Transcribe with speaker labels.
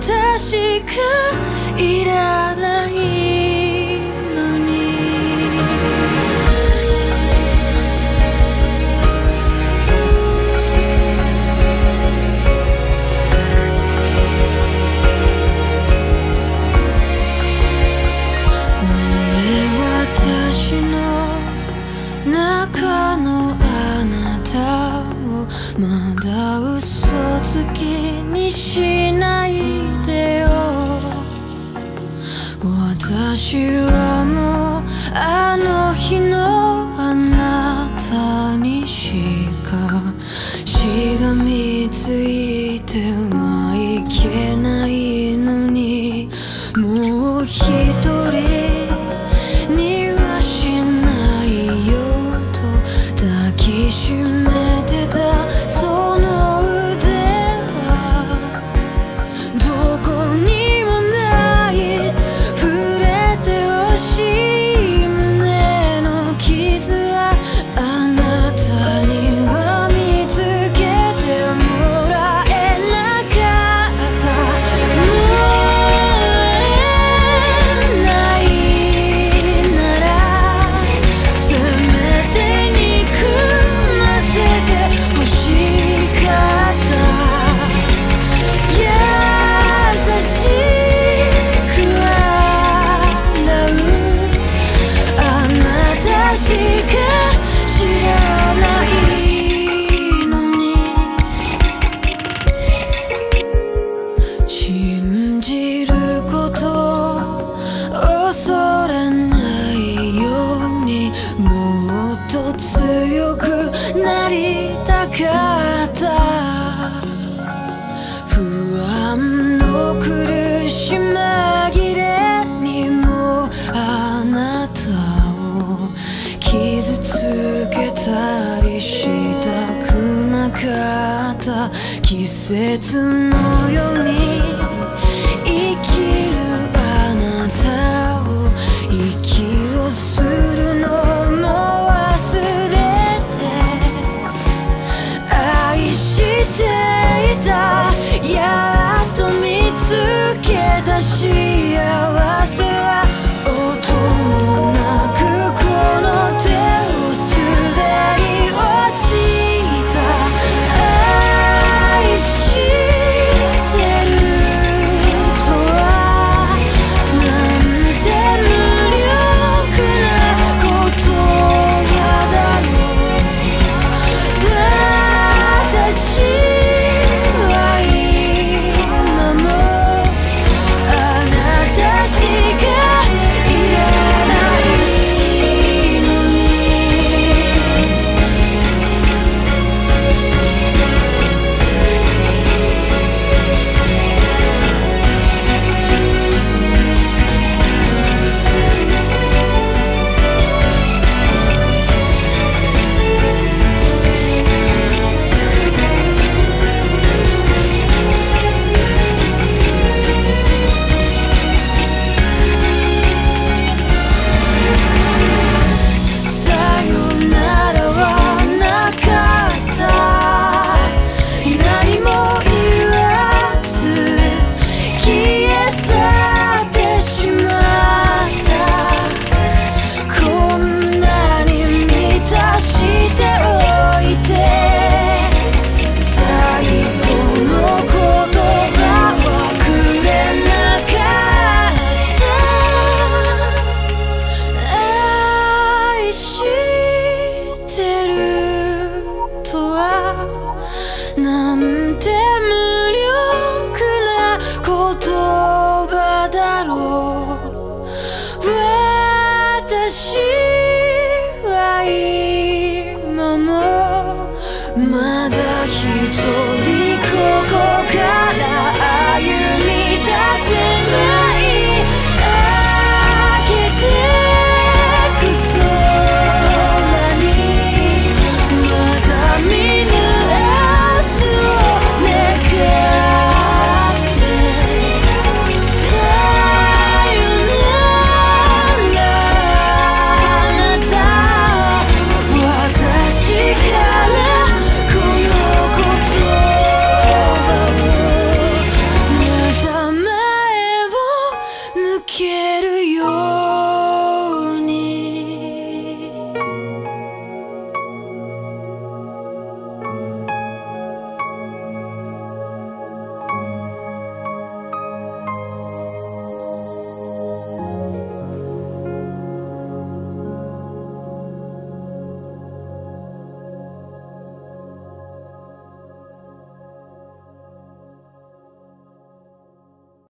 Speaker 1: 私がいらないのに。ねえ私の中のあなた。まだ嘘つきにしないでよ。私はもうあの日のあなたにしかしがみついては季節のように Mother